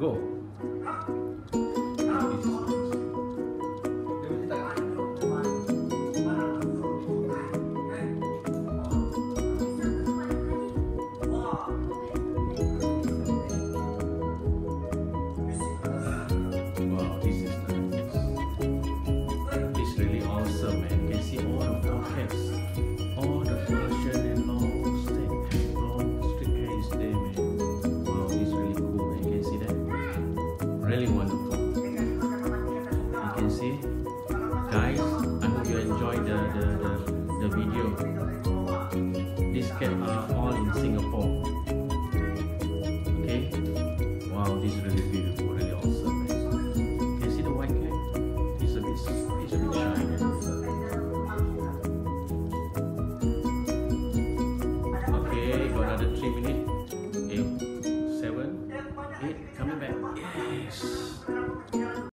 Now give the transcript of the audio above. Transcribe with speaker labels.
Speaker 1: Go. Awesome, man. You can see all forecasts. All You can see, guys. I hope you enjoy the the the, the video. These cats are all in Singapore. Okay. Wow, this is really beautiful, really awesome. You see the white cat? It's a bit, it's a bit shy. Okay, got another three minutes. Eight, seven, eight, coming.